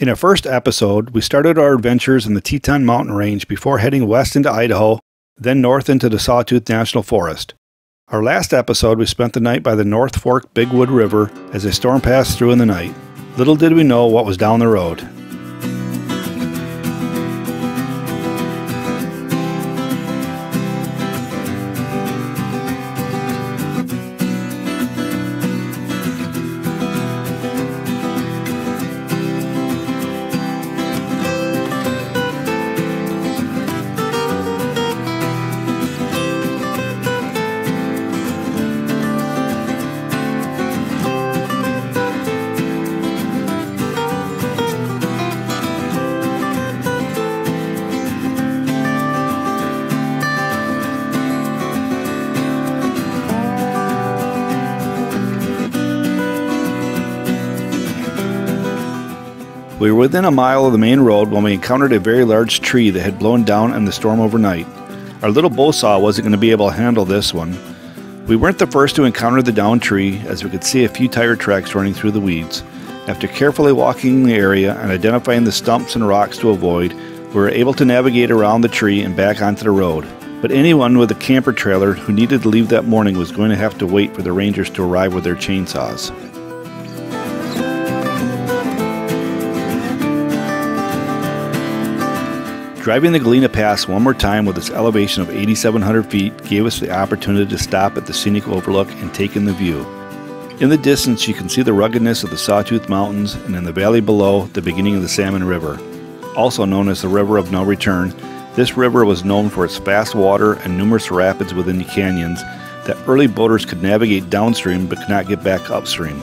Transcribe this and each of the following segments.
In our first episode, we started our adventures in the Teton Mountain Range before heading west into Idaho, then north into the Sawtooth National Forest. Our last episode, we spent the night by the North Fork Big Wood River as a storm passed through in the night. Little did we know what was down the road. We were within a mile of the main road when we encountered a very large tree that had blown down in the storm overnight. Our little bow saw wasn't going to be able to handle this one. We weren't the first to encounter the downed tree, as we could see a few tire tracks running through the weeds. After carefully walking the area and identifying the stumps and rocks to avoid, we were able to navigate around the tree and back onto the road. But anyone with a camper trailer who needed to leave that morning was going to have to wait for the rangers to arrive with their chainsaws. Driving the Galena Pass one more time with its elevation of 8,700 feet gave us the opportunity to stop at the scenic overlook and take in the view. In the distance, you can see the ruggedness of the Sawtooth Mountains, and in the valley below, the beginning of the Salmon River. Also known as the River of No Return, this river was known for its fast water and numerous rapids within the canyons that early boaters could navigate downstream but could not get back upstream.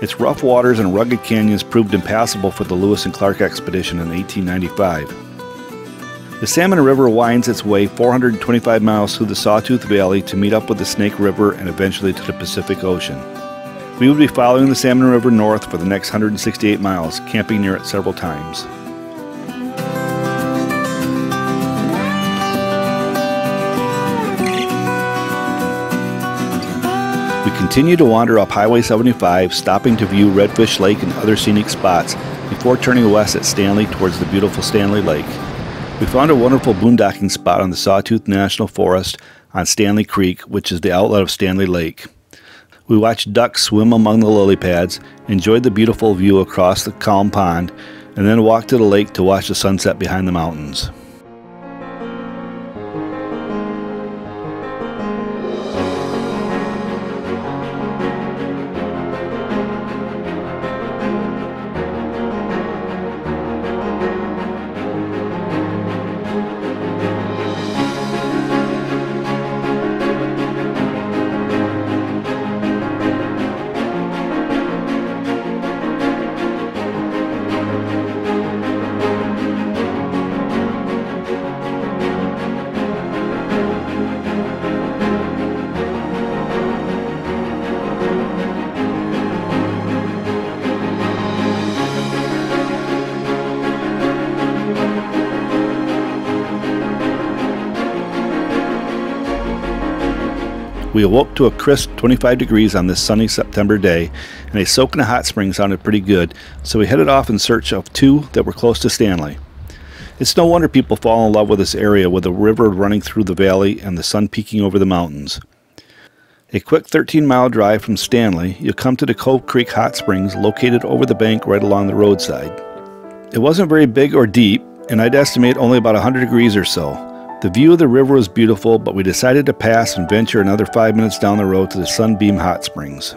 Its rough waters and rugged canyons proved impassable for the Lewis and Clark expedition in 1895. The Salmon River winds its way 425 miles through the Sawtooth Valley to meet up with the Snake River and eventually to the Pacific Ocean. We will be following the Salmon River north for the next 168 miles, camping near it several times. We continue to wander up Highway 75, stopping to view Redfish Lake and other scenic spots before turning west at Stanley towards the beautiful Stanley Lake. We found a wonderful boondocking spot on the Sawtooth National Forest on Stanley Creek, which is the outlet of Stanley Lake. We watched ducks swim among the lily pads, enjoyed the beautiful view across the calm pond, and then walked to the lake to watch the sunset behind the mountains. We awoke to a crisp 25 degrees on this sunny September day, and a soak in a hot spring sounded pretty good, so we headed off in search of two that were close to Stanley. It's no wonder people fall in love with this area with a river running through the valley and the sun peeking over the mountains. A quick 13 mile drive from Stanley, you'll come to the Cove Creek Hot Springs located over the bank right along the roadside. It wasn't very big or deep, and I'd estimate only about 100 degrees or so. The view of the river was beautiful, but we decided to pass and venture another five minutes down the road to the Sunbeam Hot Springs.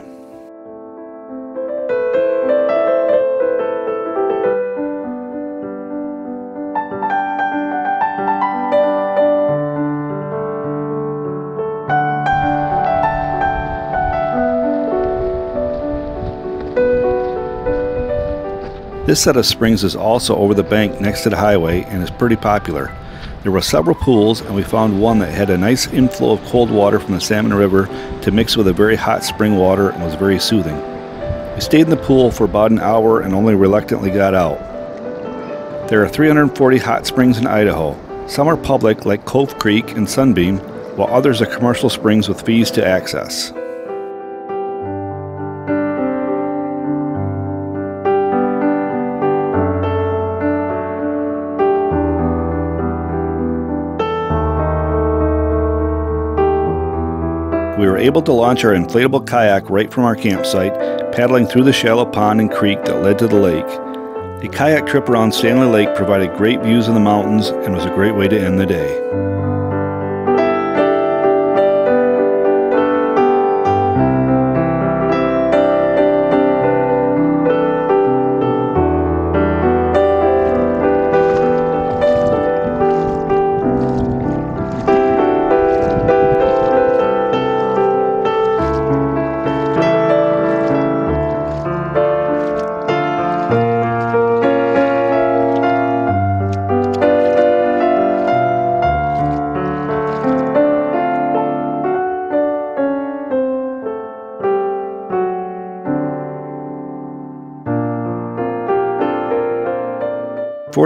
This set of springs is also over the bank next to the highway and is pretty popular. There were several pools, and we found one that had a nice inflow of cold water from the Salmon River to mix with a very hot spring water and was very soothing. We stayed in the pool for about an hour and only reluctantly got out. There are 340 hot springs in Idaho. Some are public, like Cove Creek and Sunbeam, while others are commercial springs with fees to access. Were able to launch our inflatable kayak right from our campsite, paddling through the shallow pond and creek that led to the lake. A kayak trip around Stanley Lake provided great views of the mountains and was a great way to end the day.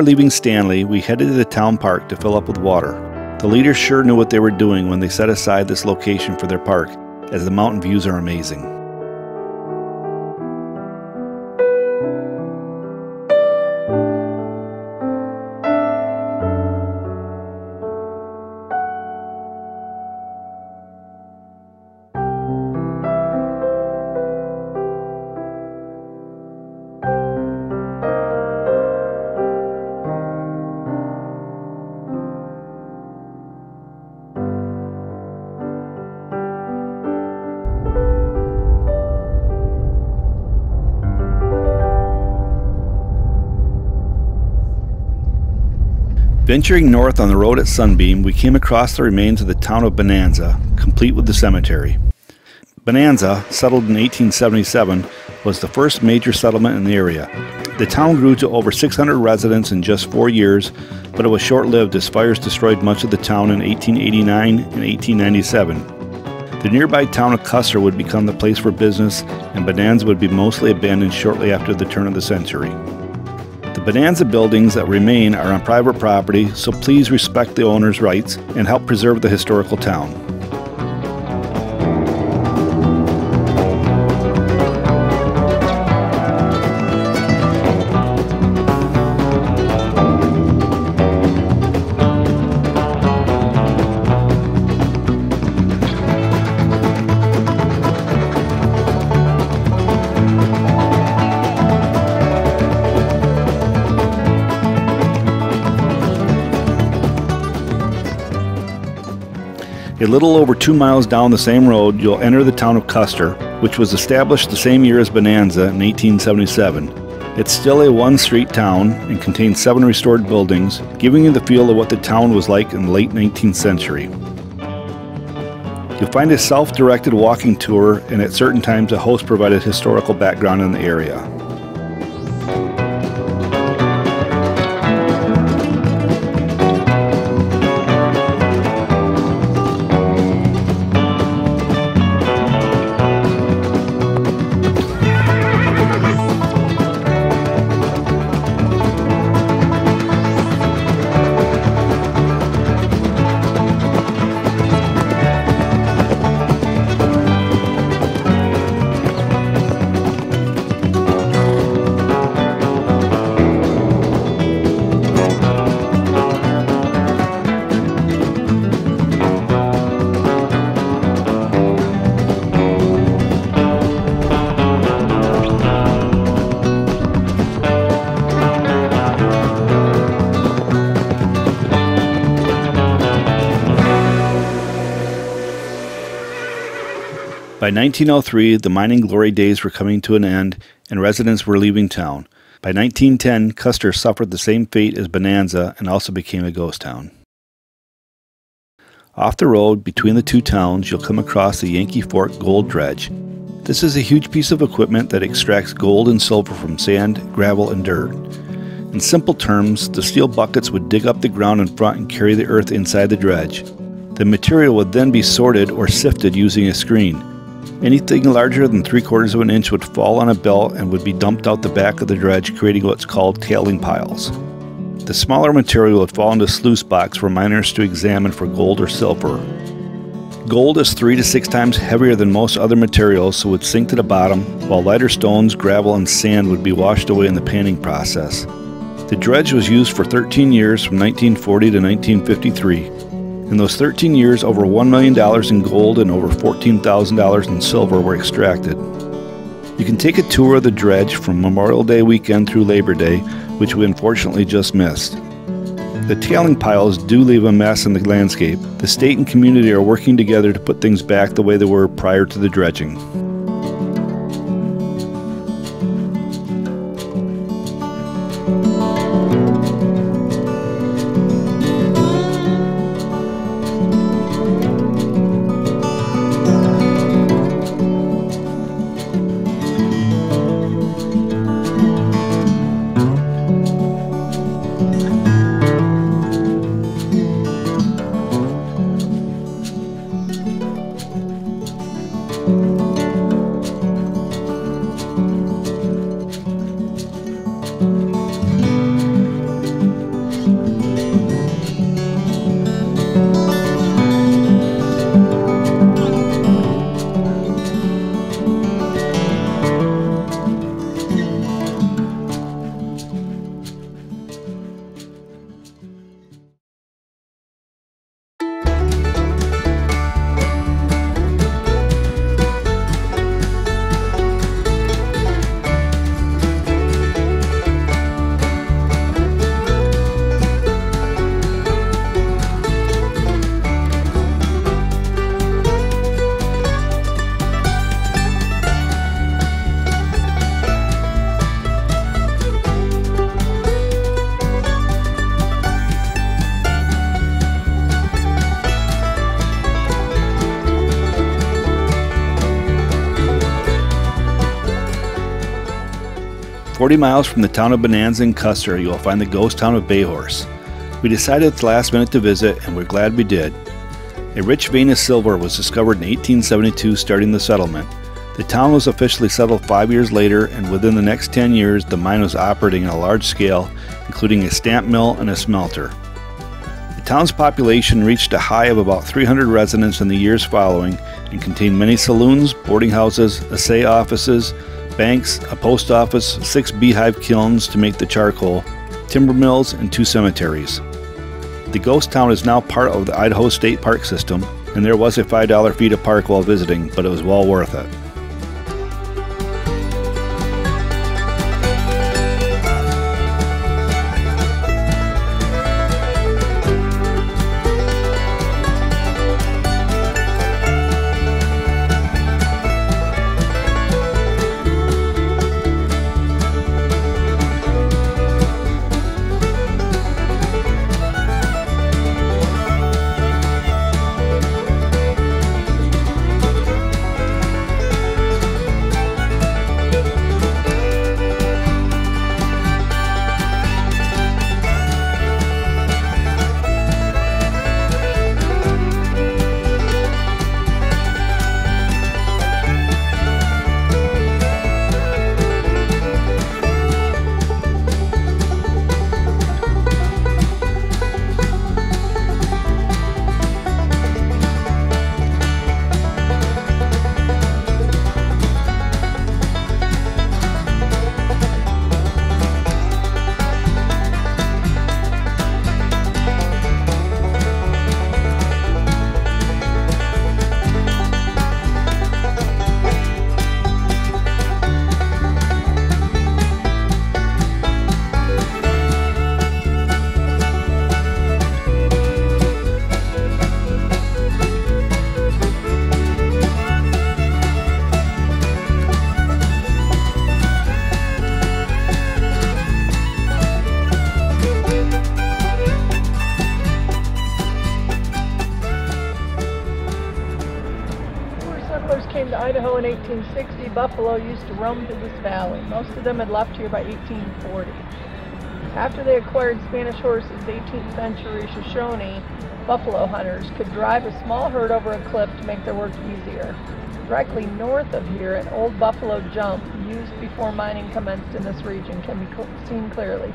Before leaving Stanley, we headed to the town park to fill up with water. The leaders sure knew what they were doing when they set aside this location for their park, as the mountain views are amazing. Venturing north on the road at Sunbeam, we came across the remains of the town of Bonanza, complete with the cemetery. Bonanza, settled in 1877, was the first major settlement in the area. The town grew to over 600 residents in just four years, but it was short lived as fires destroyed much of the town in 1889 and 1897. The nearby town of Custer would become the place for business, and Bonanza would be mostly abandoned shortly after the turn of the century. The Bonanza buildings that remain are on private property, so please respect the owner's rights and help preserve the historical town. A little over two miles down the same road, you'll enter the town of Custer, which was established the same year as Bonanza in 1877. It's still a one street town and contains seven restored buildings, giving you the feel of what the town was like in the late 19th century. You'll find a self directed walking tour, and at certain times, a host provided historical background in the area. 1903, the mining glory days were coming to an end and residents were leaving town. By 1910, Custer suffered the same fate as Bonanza and also became a ghost town. Off the road between the two towns, you'll come across the Yankee Fork Gold Dredge. This is a huge piece of equipment that extracts gold and silver from sand, gravel, and dirt. In simple terms, the steel buckets would dig up the ground in front and carry the earth inside the dredge. The material would then be sorted or sifted using a screen. Anything larger than 3 quarters of an inch would fall on a belt and would be dumped out the back of the dredge, creating what's called tailing piles. The smaller material would fall into sluice box for miners to examine for gold or silver. Gold is three to six times heavier than most other materials, so it would sink to the bottom, while lighter stones, gravel, and sand would be washed away in the panning process. The dredge was used for 13 years from 1940 to 1953. In those 13 years, over $1 million in gold and over $14,000 in silver were extracted. You can take a tour of the dredge from Memorial Day weekend through Labor Day, which we unfortunately just missed. The tailing piles do leave a mess in the landscape. The state and community are working together to put things back the way they were prior to the dredging. 40 miles from the town of Bonanza in Custer, you will find the ghost town of Bayhorse. We decided at the last minute to visit, and we're glad we did. A rich vein of silver was discovered in 1872, starting the settlement. The town was officially settled five years later, and within the next 10 years, the mine was operating on a large scale, including a stamp mill and a smelter. The town's population reached a high of about 300 residents in the years following and contained many saloons, boarding houses, assay offices, banks, a post office, six beehive kilns to make the charcoal, timber mills, and two cemeteries. The ghost town is now part of the Idaho State Park System, and there was a $5 fee to park while visiting, but it was well worth it. In 1860, buffalo used to roam through this valley. Most of them had left here by 1840. After they acquired Spanish horses, 18th century Shoshone buffalo hunters could drive a small herd over a cliff to make their work easier. Directly north of here, an old buffalo jump used before mining commenced in this region can be seen clearly.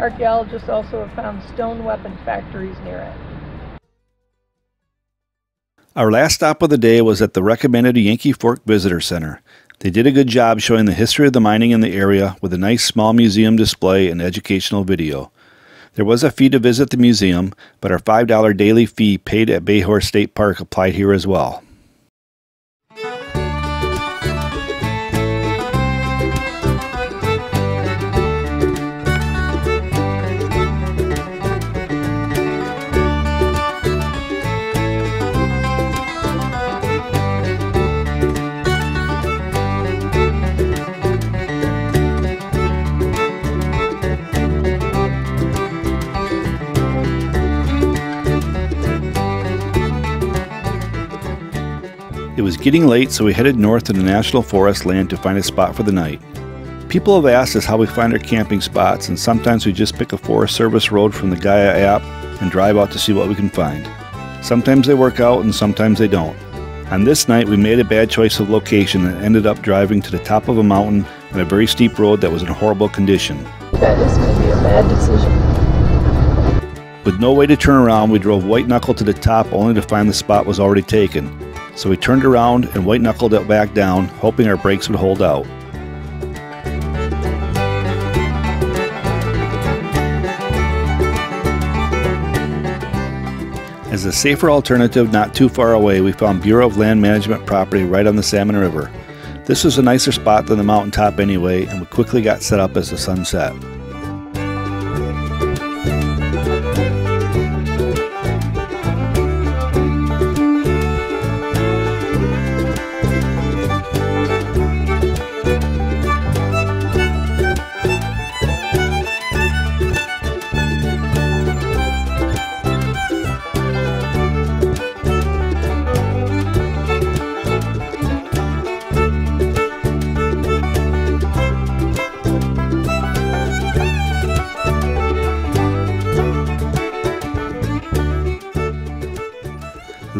Archaeologists also have found stone weapon factories near it. Our last stop of the day was at the recommended Yankee Fork Visitor Center. They did a good job showing the history of the mining in the area with a nice small museum display and educational video. There was a fee to visit the museum, but our $5 daily fee paid at Bayhorse State Park applied here as well. Getting late, so we headed north to the National Forest land to find a spot for the night. People have asked us how we find our camping spots, and sometimes we just pick a Forest Service road from the Gaia app and drive out to see what we can find. Sometimes they work out, and sometimes they don't. On this night, we made a bad choice of location and ended up driving to the top of a mountain on a very steep road that was in horrible condition. That is going to be a bad decision. With no way to turn around, we drove white knuckle to the top only to find the spot was already taken so we turned around and white knuckled it back down, hoping our brakes would hold out. As a safer alternative not too far away, we found Bureau of Land Management property right on the Salmon River. This was a nicer spot than the mountaintop anyway, and we quickly got set up as the sun set.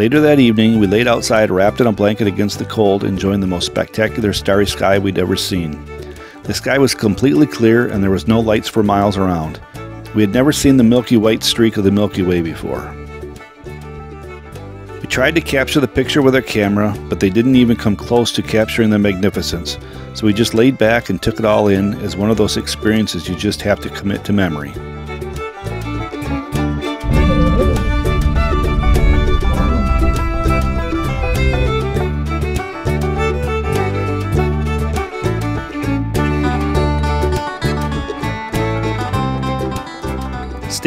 Later that evening, we laid outside wrapped in a blanket against the cold, enjoying the most spectacular starry sky we'd ever seen. The sky was completely clear and there was no lights for miles around. We had never seen the milky white streak of the Milky Way before. We tried to capture the picture with our camera, but they didn't even come close to capturing the magnificence, so we just laid back and took it all in as one of those experiences you just have to commit to memory.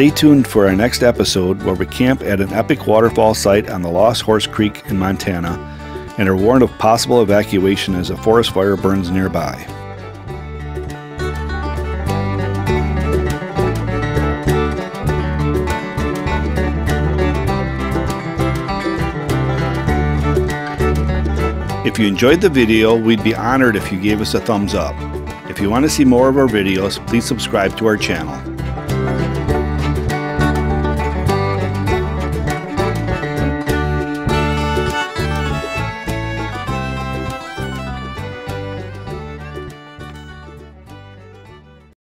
Stay tuned for our next episode where we camp at an epic waterfall site on the Lost Horse Creek in Montana and are warned of possible evacuation as a forest fire burns nearby. If you enjoyed the video, we'd be honored if you gave us a thumbs up. If you want to see more of our videos, please subscribe to our channel.